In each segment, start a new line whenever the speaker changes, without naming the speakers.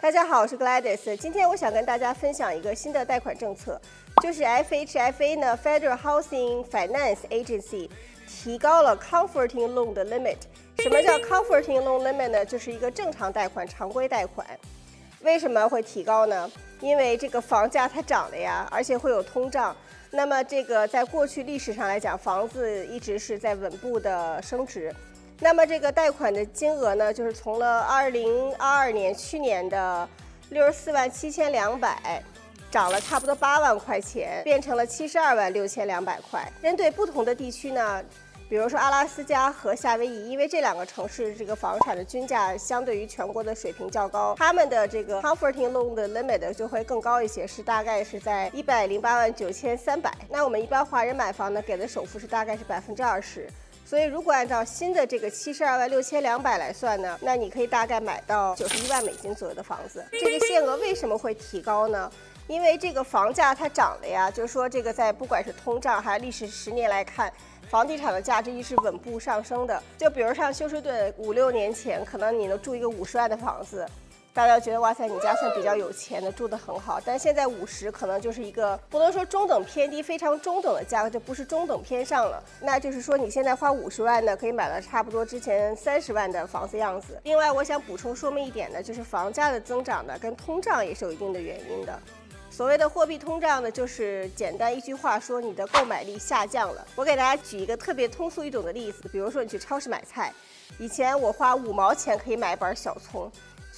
大家好，我是 Gladys。今天我想跟大家分享一个新的贷款政策，就是 FHFA 呢 Federal Housing Finance Agency 提高了 Comforting Loan 的 limit。什么叫 Comforting Loan limit 呢？就是一个正常贷款、常规贷款。为什么会提高呢？因为这个房价它涨了呀，而且会有通胀。那么这个在过去历史上来讲，房子一直是在稳步的升值。那么这个贷款的金额呢，就是从了二零二二年去年的六十四万七千两百，涨了差不多八万块钱，变成了七十二万六千两百块。针对不同的地区呢，比如说阿拉斯加和夏威夷，因为这两个城市这个房产的均价相对于全国的水平较高，他们的这个 comforting loan 的 limit 就会更高一些，是大概是在一百零八万九千三百。那我们一般华人买房呢，给的首付是大概是百分之二十。所以，如果按照新的这个七十二万六千两百来算呢，那你可以大概买到九十一万美金左右的房子。这个限额为什么会提高呢？因为这个房价它涨了呀，就是说这个在不管是通胀还是历史十年来看，房地产的价值一直稳步上升的。就比如像休斯顿五六年前，可能你能住一个五十万的房子。大家觉得哇塞，你家算比较有钱的，住得很好。但现在五十可能就是一个不能说中等偏低，非常中等的价格，就不是中等偏上了。那就是说你现在花五十万呢，可以买了差不多之前三十万的房子样子。另外，我想补充说明一点呢，就是房价的增长呢，跟通胀也是有一定的原因的。所谓的货币通胀呢，就是简单一句话说，你的购买力下降了。我给大家举一个特别通俗易懂的例子，比如说你去超市买菜，以前我花五毛钱可以买一板小葱。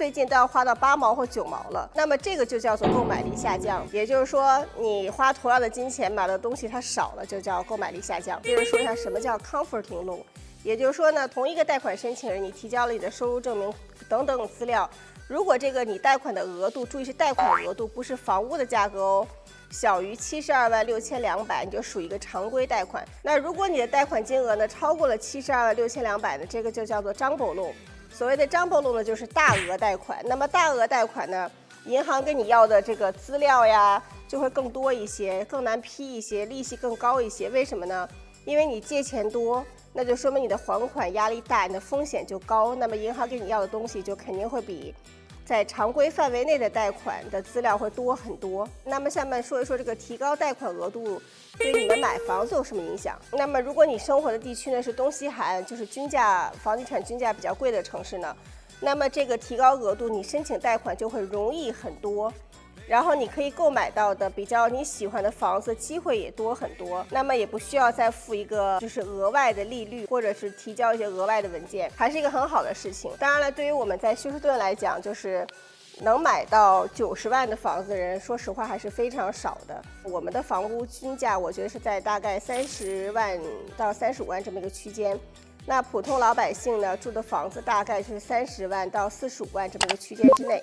最近都要花到八毛或九毛了，那么这个就叫做购买力下降。也就是说，你花同样的金钱买的东西它少了，就叫购买力下降。接着说一下什么叫 comforting loan，也就是说呢，同一个贷款申请人，你提交了你的收入证明等等资料，如果这个你贷款的额度，注意是贷款额度，不是房屋的价格哦，小于七十二万六千两百，你就属于一个常规贷款。那如果你的贷款金额呢超过了七十二万六千两百呢，这个就叫做张狗洞。所谓的张伯伦呢，就是大额贷款。那么大额贷款呢，银行跟你要的这个资料呀，就会更多一些，更难批一些，利息更高一些。为什么呢？因为你借钱多，那就说明你的还款压力大，你的风险就高。那么银行给你要的东西就肯定会比。在常规范围内的贷款的资料会多很多。那么下面说一说这个提高贷款额度对你们买房子有什么影响？那么如果你生活的地区呢是东西海岸，就是均价房地产均价比较贵的城市呢，那么这个提高额度你申请贷款就会容易很多。然后你可以购买到的比较你喜欢的房子机会也多很多，那么也不需要再付一个就是额外的利率，或者是提交一些额外的文件，还是一个很好的事情。当然了，对于我们在休斯顿来讲，就是能买到九十万的房子的人，说实话还是非常少的。我们的房屋均价，我觉得是在大概三十万到三十五万这么一个区间，那普通老百姓呢住的房子大概是三十万到四十五万这么一个区间之内。